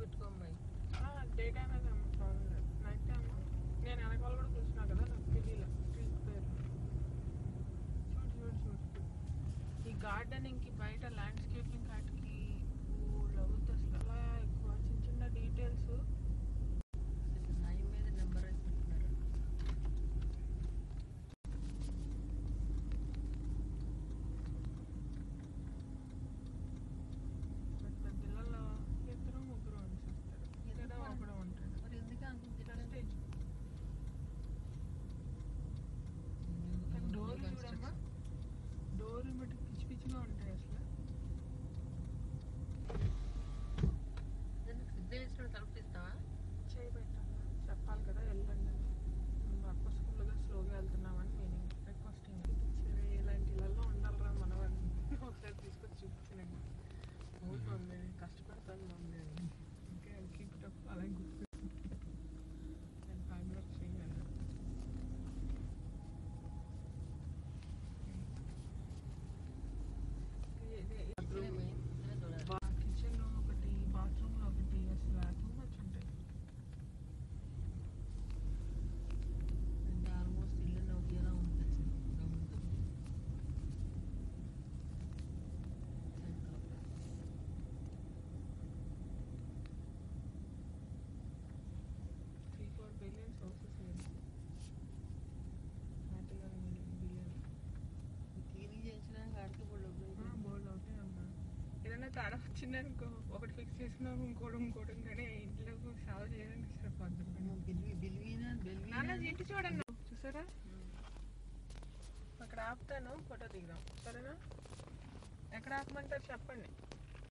పెట్టుకోమ్మాయి day time అయితే బాగుంది night time నేను వెనకాల కూడా చూసినా కదా నాకు తెలియలే. తెలిసిపోయారు చూడు చూడు చూడు. ఈ గార్డెనింగ్కి బయట ల్యాండ్ కష్టపడతాను మమ్మీ ఇంకా కీప్ అప్ అలాగే చిన్న ఒకటి ఫిక్స్ చేసుకున్నాము ఇంకోటి ఇంకోటి కానీ ఇంట్లో సాగు చేయడానికి సరిపోతుంది నాన్న ఇంటి చూడండి. చూసారా? అక్కడ ఆపుతాను ఫోటో దిగుదాం. సరేనా? ఎక్కడ ఆపమంటారు చెప్పండి.